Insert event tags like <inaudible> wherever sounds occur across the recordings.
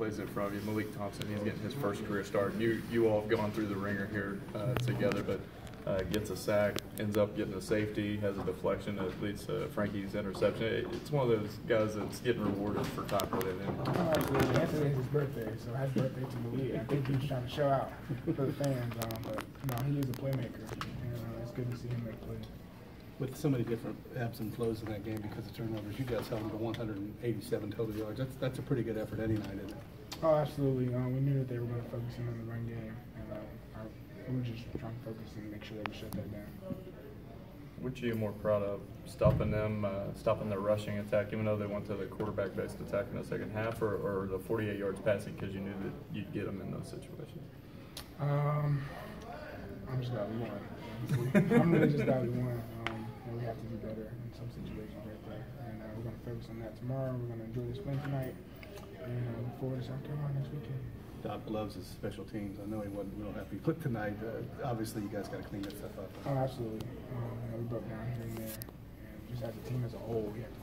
plays in front of you. Malik Thompson, he's getting his first career start. You you all have gone through the wringer here uh, together, but uh, gets a sack, ends up getting a safety, has a deflection that leads to Frankie's interception. It, it's one of those guys that's getting rewarded for time put in. Oh, absolutely. Yesterday is his birthday, so happy birthday to Malik. I think he was trying to show out for the fans, um, but no, he is a playmaker, and uh, it's good to see him make plays. With so many different ebbs and flows in that game because of turnovers, you guys held them to 187 total yards. That's that's a pretty good effort any night, isn't it? Oh, absolutely. Um, we knew that they were going to focus in on the run game, and uh, our, we were just trying to focus and make sure that we shut that down. Which are you more proud of, stopping them, uh, stopping their rushing attack, even though they went to the quarterback-based attack in the second half, or, or the 48 yards passing because you knew that you'd get them in those situations? Um, I'm just glad we won. honestly. I'm really just glad we won. Um, and we have to do better in some situations right there. And uh, we're going to focus on that tomorrow. We're going to enjoy this win tonight. And uh, look forward to South Carolina next weekend. Doc loves his special teams. I know he wasn't real happy put tonight. Uh, obviously, you guys got to clean that stuff up. Oh, absolutely. Um, you know, we broke down here and there. And just as a team as a whole, we have to.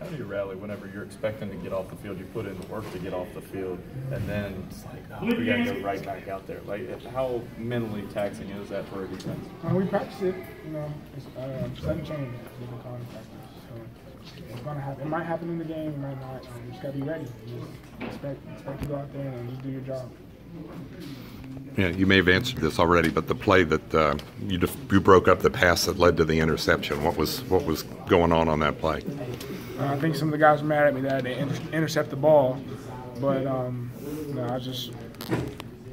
How do you rally whenever you're expecting to get off the field? You put in the work to get off the field, and then it's like, oh, we got to go right back out there. Like, how mentally taxing is that for a defense? Um, we practice it, you know, it's uh, sudden change. We've been calling practice. So it's gonna happen. It might happen in the game, it might not. Um, you just gotta be ready. Just expect, expect to go out there and just do your job. Yeah, you may have answered this already, but the play that uh, you def- you broke up the pass that led to the interception. What was what was going on on that play? Uh, I think some of the guys were mad at me that I didn't inter- intercept the ball, but um, know, I just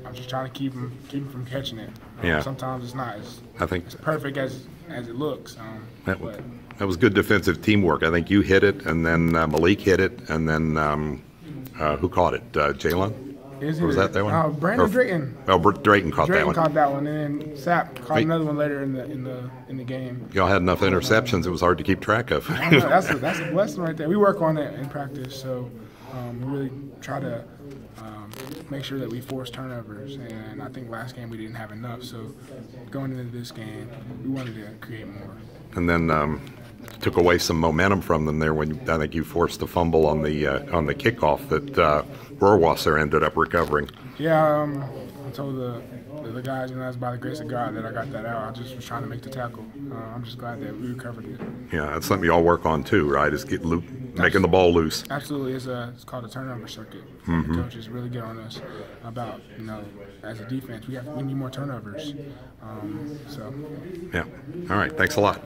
I was just trying to keep him keep him from catching it. Um, Yeah. Sometimes it's not as, I think as perfect as as it looks. Um, that, but that was good defensive teamwork. I think you hit it, and then uh, Malik hit it, and then um, uh, who caught it? Uh, Jalen. Is was that that one? Uh, Brandon Or- Drayton. Oh, Br- Drayton caught that Drayton one. caught that one, and then Sapp caught Hey. another one later in the in the in the game. Y'all had enough interceptions; it was hard to keep track of. Know, that's <laughs> a, that's a blessing right there. We work on that in practice, so um, we really try to um, make sure that we force turnovers. And I think last game we didn't have enough, so going into this game, we wanted to create more. and then um, took away some momentum from them there when I think you forced a fumble on the uh, on the kickoff that uh, Rohrwasser ended up recovering. Yeah, um, I told the, the the guys, you know, that's by the grace of God that I got that out. I just was trying to make the tackle. Uh, I'm just glad that we recovered it. Yeah, that's something y'all work on too, right? Is get loo- making the ball loose. Absolutely, it's a it's called a turnover circuit. The coaches really get on us about you know as a defense we have we need more turnovers. Um, so Yeah. All right. Thanks a lot.